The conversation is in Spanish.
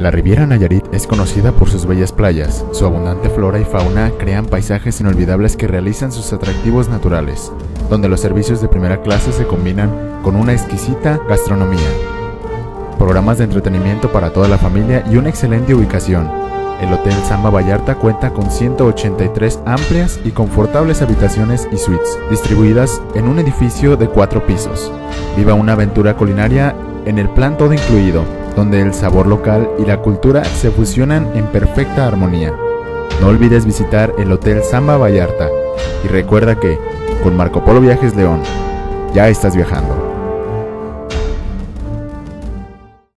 La Riviera Nayarit es conocida por sus bellas playas. Su abundante flora y fauna crean paisajes inolvidables que realizan sus atractivos naturales, donde los servicios de primera clase se combinan con una exquisita gastronomía. Programas de entretenimiento para toda la familia y una excelente ubicación. El Hotel Samba Vallarta cuenta con 183 amplias y confortables habitaciones y suites, distribuidas en un edificio de cuatro pisos. Viva una aventura culinaria en el plan todo incluido, donde el sabor local y la cultura se fusionan en perfecta armonía. No olvides visitar el Hotel Samba Vallarta y recuerda que, con Marco Polo Viajes León, ya estás viajando.